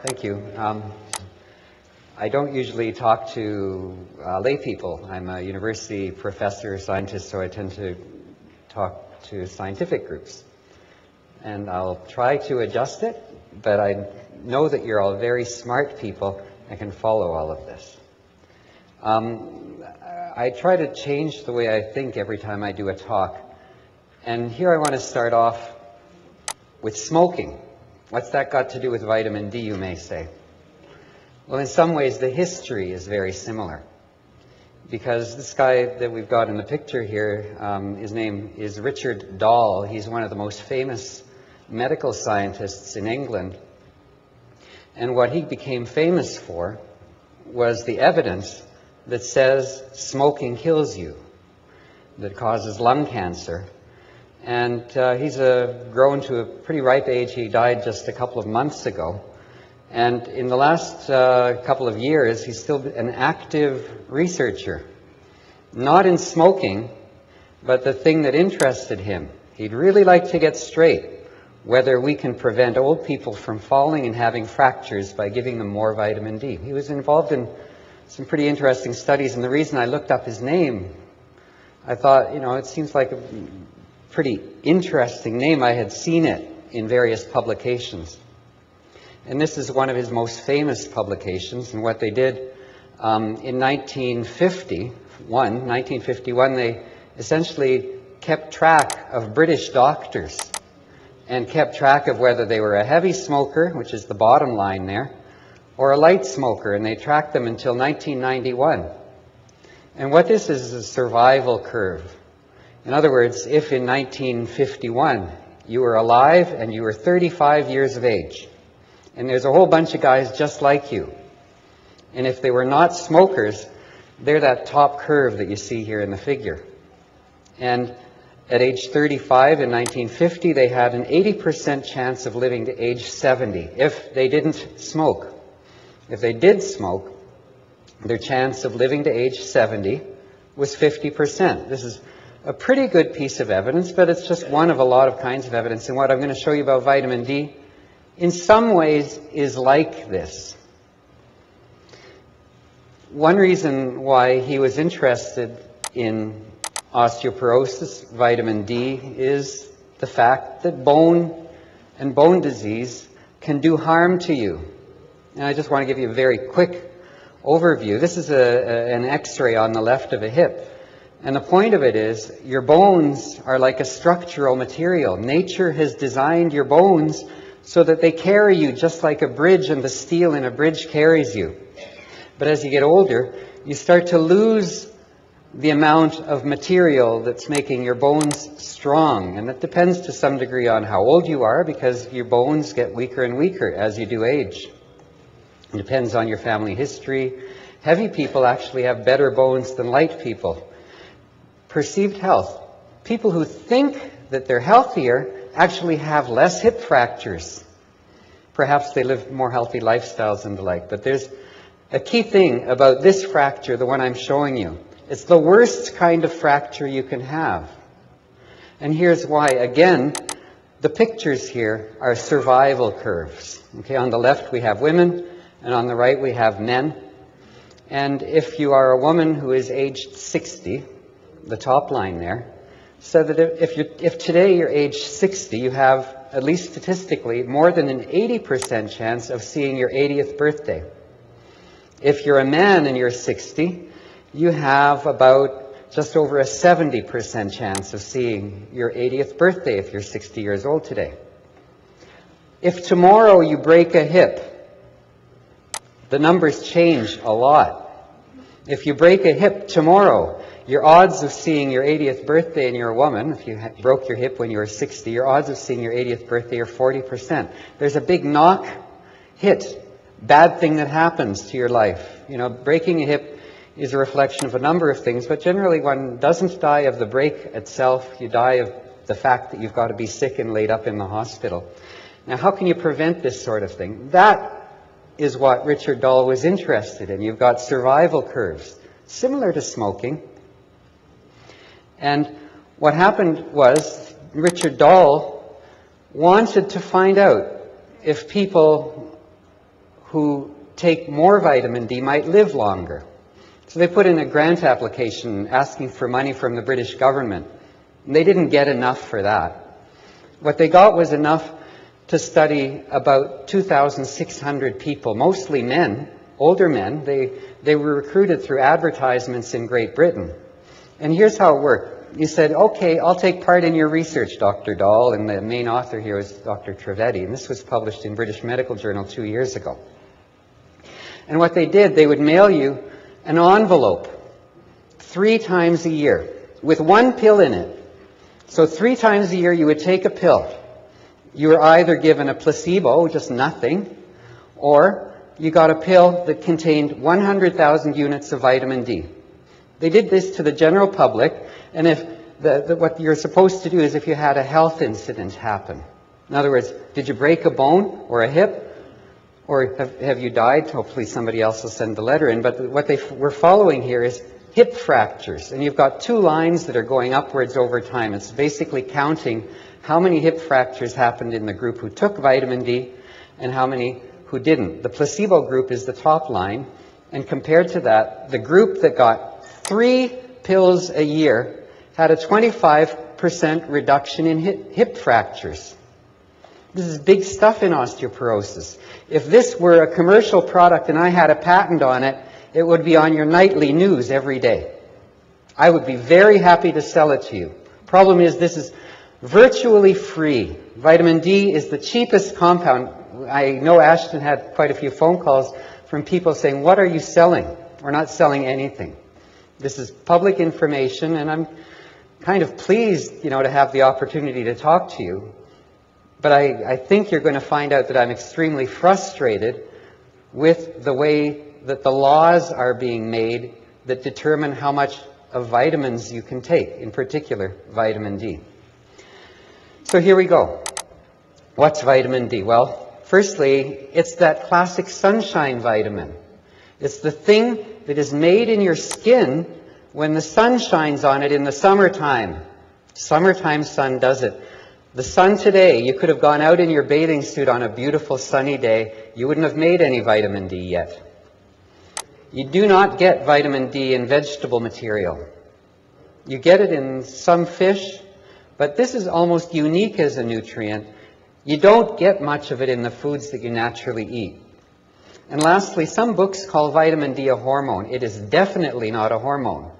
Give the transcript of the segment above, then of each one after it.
Thank you. Um, I don't usually talk to uh, lay people. I'm a university professor, scientist, so I tend to talk to scientific groups. And I'll try to adjust it, but I know that you're all very smart people and can follow all of this. Um, I try to change the way I think every time I do a talk. And here I want to start off with smoking. What's that got to do with vitamin D, you may say? Well, in some ways, the history is very similar. Because this guy that we've got in the picture here, um, his name is Richard Doll. He's one of the most famous medical scientists in England. And what he became famous for was the evidence that says smoking kills you, that causes lung cancer, and uh, he's uh, grown to a pretty ripe age. He died just a couple of months ago. And in the last uh, couple of years, he's still an active researcher. Not in smoking, but the thing that interested him. He'd really like to get straight whether we can prevent old people from falling and having fractures by giving them more vitamin D. He was involved in some pretty interesting studies, and the reason I looked up his name, I thought, you know, it seems like a pretty interesting name. I had seen it in various publications. And this is one of his most famous publications. And what they did um, in 1951, 1951, they essentially kept track of British doctors and kept track of whether they were a heavy smoker, which is the bottom line there, or a light smoker, and they tracked them until 1991. And what this is is a survival curve. In other words, if in 1951 you were alive and you were 35 years of age, and there's a whole bunch of guys just like you, and if they were not smokers, they're that top curve that you see here in the figure. And at age 35 in 1950, they had an 80% chance of living to age 70 if they didn't smoke. If they did smoke, their chance of living to age 70 was 50%. This is a pretty good piece of evidence, but it's just one of a lot of kinds of evidence. And what I'm going to show you about vitamin D, in some ways, is like this. One reason why he was interested in osteoporosis, vitamin D, is the fact that bone and bone disease can do harm to you. And I just want to give you a very quick overview. This is a, a, an x-ray on the left of a hip. And the point of it is, your bones are like a structural material. Nature has designed your bones so that they carry you just like a bridge and the steel in a bridge carries you. But as you get older, you start to lose the amount of material that's making your bones strong. And that depends to some degree on how old you are because your bones get weaker and weaker as you do age. It depends on your family history. Heavy people actually have better bones than light people perceived health. People who think that they're healthier actually have less hip fractures. Perhaps they live more healthy lifestyles and the like. But there's a key thing about this fracture, the one I'm showing you. It's the worst kind of fracture you can have. And here's why. Again, the pictures here are survival curves. Okay, on the left we have women, and on the right we have men. And if you are a woman who is aged 60, the top line there, so that if, you if today you're age 60, you have, at least statistically, more than an 80% chance of seeing your 80th birthday. If you're a man and you're 60, you have about just over a 70% chance of seeing your 80th birthday if you're 60 years old today. If tomorrow you break a hip, the numbers change a lot. If you break a hip tomorrow, your odds of seeing your 80th birthday and you're a woman, if you broke your hip when you were 60, your odds of seeing your 80th birthday are 40%. There's a big knock hit, bad thing that happens to your life. You know, breaking a hip is a reflection of a number of things, but generally one doesn't die of the break itself. You die of the fact that you've got to be sick and laid up in the hospital. Now, how can you prevent this sort of thing? That is what Richard Doll was interested in. You've got survival curves, similar to smoking, and what happened was Richard Doll wanted to find out if people who take more vitamin D might live longer. So they put in a grant application asking for money from the British government. And they didn't get enough for that. What they got was enough to study about 2,600 people, mostly men, older men. They, they were recruited through advertisements in Great Britain. And here's how it worked. You said, okay, I'll take part in your research, Dr. Doll, and the main author here is Dr. Trivedi, and this was published in British Medical Journal two years ago. And what they did, they would mail you an envelope three times a year with one pill in it. So three times a year you would take a pill. You were either given a placebo, just nothing, or you got a pill that contained 100,000 units of vitamin D. They did this to the general public, and if the, the, what you're supposed to do is if you had a health incident happen. In other words, did you break a bone or a hip? Or have, have you died? Hopefully somebody else will send the letter in. But what they were following here is hip fractures. And you've got two lines that are going upwards over time. It's basically counting how many hip fractures happened in the group who took vitamin D and how many who didn't. The placebo group is the top line. And compared to that, the group that got three pills a year had a 25% reduction in hip, hip fractures. This is big stuff in osteoporosis. If this were a commercial product and I had a patent on it, it would be on your nightly news every day. I would be very happy to sell it to you. Problem is, this is virtually free. Vitamin D is the cheapest compound. I know Ashton had quite a few phone calls from people saying, what are you selling? We're not selling anything. This is public information, and I'm kind of pleased, you know, to have the opportunity to talk to you. But I, I think you're going to find out that I'm extremely frustrated with the way that the laws are being made that determine how much of vitamins you can take, in particular vitamin D. So here we go. What's vitamin D? Well, firstly, it's that classic sunshine vitamin. It's the thing that is made in your skin when the sun shines on it in the summertime. Summertime sun does it. The sun today, you could have gone out in your bathing suit on a beautiful sunny day. You wouldn't have made any vitamin D yet. You do not get vitamin D in vegetable material. You get it in some fish, but this is almost unique as a nutrient. You don't get much of it in the foods that you naturally eat. And lastly, some books call vitamin D a hormone. It is definitely not a hormone.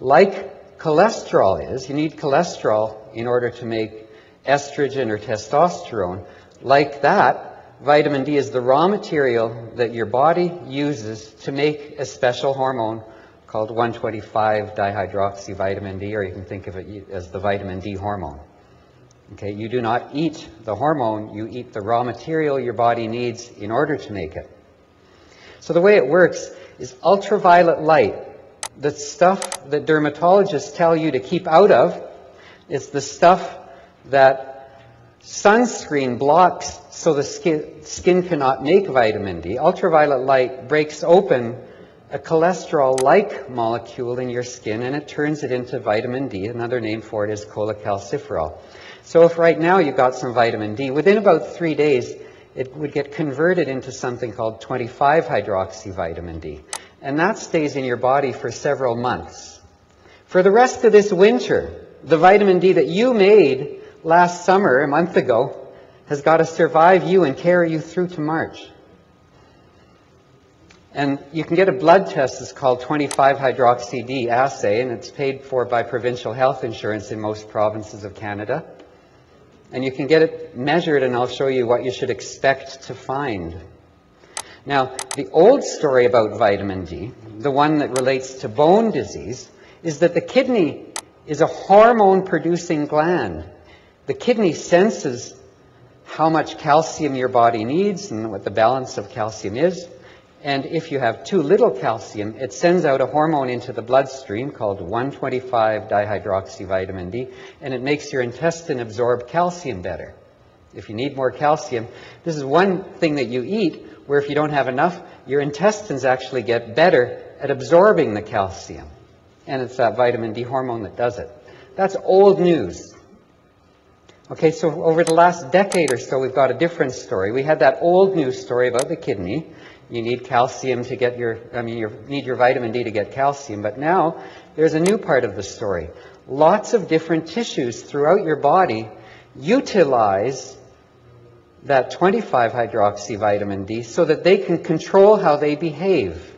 Like cholesterol is, you need cholesterol in order to make estrogen or testosterone. Like that, vitamin D is the raw material that your body uses to make a special hormone called 125 dihydroxyvitamin D, or you can think of it as the vitamin D hormone. Okay, you do not eat the hormone, you eat the raw material your body needs in order to make it. So the way it works is ultraviolet light, the stuff that dermatologists tell you to keep out of, is the stuff that sunscreen blocks so the skin, skin cannot make vitamin D. Ultraviolet light breaks open a cholesterol-like molecule in your skin and it turns it into vitamin D. Another name for it is cholecalciferol. So if right now you've got some vitamin D, within about three days, it would get converted into something called 25-hydroxyvitamin D. And that stays in your body for several months. For the rest of this winter, the vitamin D that you made last summer, a month ago, has got to survive you and carry you through to March. And you can get a blood test that's called 25-hydroxy-D assay, and it's paid for by provincial health insurance in most provinces of Canada. And you can get it measured, and I'll show you what you should expect to find. Now, the old story about vitamin D, the one that relates to bone disease, is that the kidney is a hormone-producing gland. The kidney senses how much calcium your body needs and what the balance of calcium is. And if you have too little calcium, it sends out a hormone into the bloodstream called 125-dihydroxyvitamin D, and it makes your intestine absorb calcium better. If you need more calcium, this is one thing that you eat where if you don't have enough, your intestines actually get better at absorbing the calcium. And it's that vitamin D hormone that does it. That's old news. Okay, so over the last decade or so, we've got a different story. We had that old news story about the kidney. You need calcium to get your, I mean, you need your vitamin D to get calcium. But now, there's a new part of the story. Lots of different tissues throughout your body utilize that 25 hydroxy vitamin D so that they can control how they behave.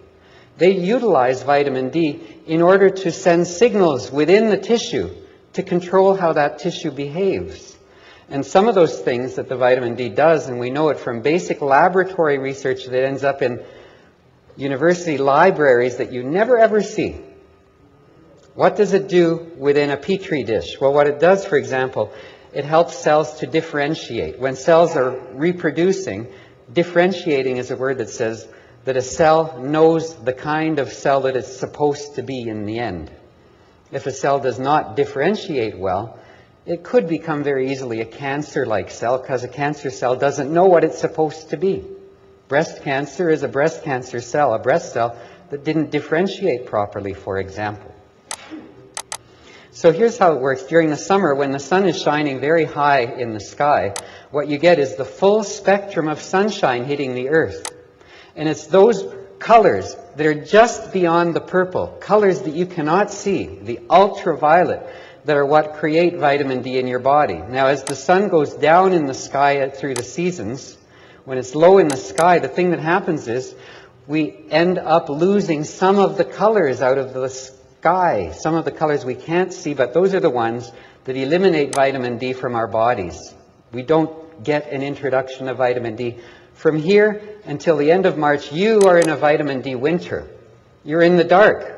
They utilize vitamin D in order to send signals within the tissue to control how that tissue behaves. And some of those things that the vitamin D does, and we know it from basic laboratory research that ends up in university libraries that you never ever see. What does it do within a petri dish? Well, what it does, for example, it helps cells to differentiate. When cells are reproducing, differentiating is a word that says that a cell knows the kind of cell that it's supposed to be in the end. If a cell does not differentiate well, it could become very easily a cancer-like cell because a cancer cell doesn't know what it's supposed to be. Breast cancer is a breast cancer cell, a breast cell that didn't differentiate properly, for example. So here's how it works. During the summer, when the sun is shining very high in the sky, what you get is the full spectrum of sunshine hitting the earth. And it's those colors that are just beyond the purple, colors that you cannot see, the ultraviolet, that are what create vitamin D in your body. Now, as the sun goes down in the sky through the seasons, when it's low in the sky, the thing that happens is we end up losing some of the colors out of the sky, some of the colors we can't see, but those are the ones that eliminate vitamin D from our bodies. We don't get an introduction of vitamin D. From here until the end of March, you are in a vitamin D winter. You're in the dark.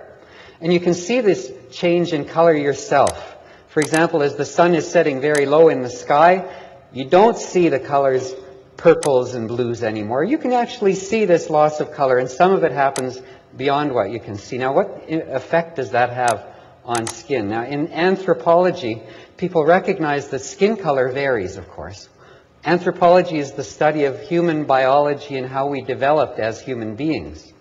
And you can see this change in color yourself. For example, as the sun is setting very low in the sky, you don't see the colors purples and blues anymore. You can actually see this loss of color, and some of it happens beyond what you can see. Now, what effect does that have on skin? Now, in anthropology, people recognize that skin color varies, of course. Anthropology is the study of human biology and how we developed as human beings.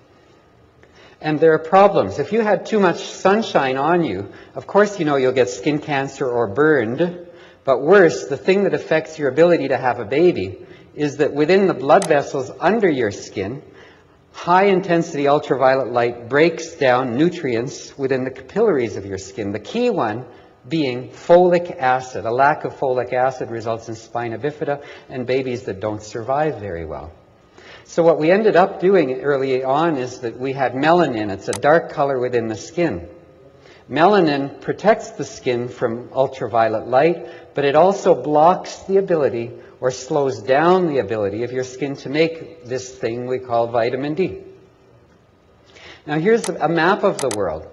And there are problems. If you had too much sunshine on you, of course you know you'll get skin cancer or burned. But worse, the thing that affects your ability to have a baby is that within the blood vessels under your skin, high intensity ultraviolet light breaks down nutrients within the capillaries of your skin. The key one being folic acid. A lack of folic acid results in spina bifida and babies that don't survive very well. So what we ended up doing early on is that we had melanin. It's a dark color within the skin. Melanin protects the skin from ultraviolet light, but it also blocks the ability or slows down the ability of your skin to make this thing we call vitamin D. Now here's a map of the world.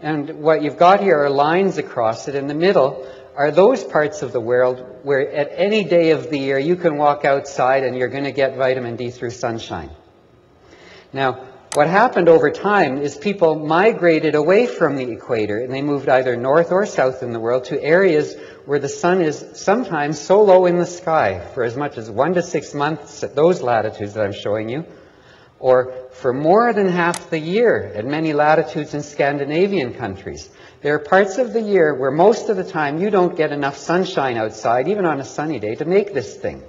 And what you've got here are lines across it. In the middle are those parts of the world where at any day of the year you can walk outside and you're going to get vitamin D through sunshine. Now, what happened over time is people migrated away from the equator and they moved either north or south in the world to areas where the sun is sometimes so low in the sky for as much as one to six months at those latitudes that I'm showing you, or for more than half the year at many latitudes in Scandinavian countries. There are parts of the year where most of the time you don't get enough sunshine outside, even on a sunny day, to make this thing.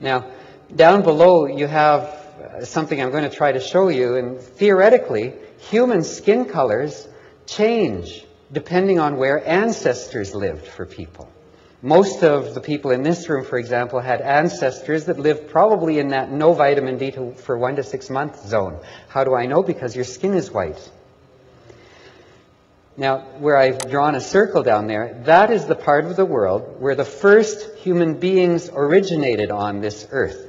Now, down below you have uh, something I'm going to try to show you, and theoretically, human skin colors change depending on where ancestors lived for people. Most of the people in this room, for example, had ancestors that lived probably in that no vitamin D to, for one to six month zone. How do I know? Because your skin is white. Now, where I've drawn a circle down there, that is the part of the world where the first human beings originated on this earth.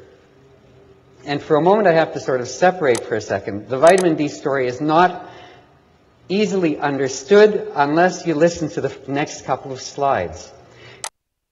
And for a moment, I have to sort of separate for a second. The vitamin D story is not easily understood unless you listen to the next couple of slides.